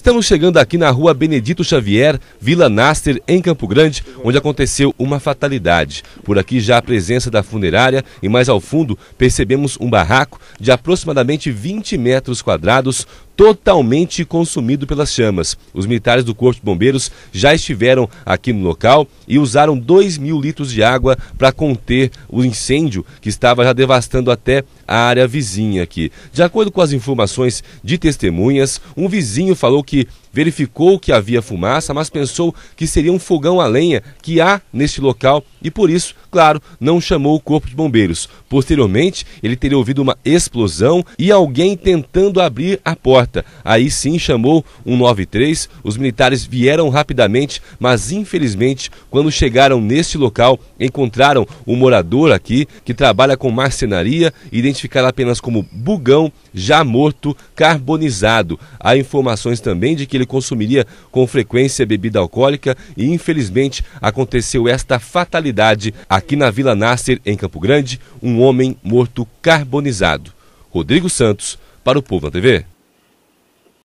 Estamos chegando aqui na rua Benedito Xavier, Vila Nasser, em Campo Grande, onde aconteceu uma fatalidade. Por aqui já a presença da funerária e mais ao fundo percebemos um barraco de aproximadamente 20 metros quadrados, totalmente consumido pelas chamas. Os militares do Corpo de Bombeiros já estiveram aqui no local e usaram 2 mil litros de água para conter o incêndio que estava já devastando até a área vizinha aqui. De acordo com as informações de testemunhas, um vizinho falou que verificou que havia fumaça, mas pensou que seria um fogão a lenha que há neste local e por isso, claro, não chamou o corpo de bombeiros. Posteriormente, ele teria ouvido uma explosão e alguém tentando abrir a porta. Aí sim chamou 193, os militares vieram rapidamente, mas infelizmente, quando chegaram neste local, encontraram um morador aqui que trabalha com marcenaria, identificado apenas como Bugão, já morto, carbonizado. Há informações também de que ele consumiria com frequência bebida alcoólica e infelizmente aconteceu esta fatalidade aqui na Vila Nasser, em Campo Grande, um homem morto carbonizado. Rodrigo Santos, para o Povo na TV.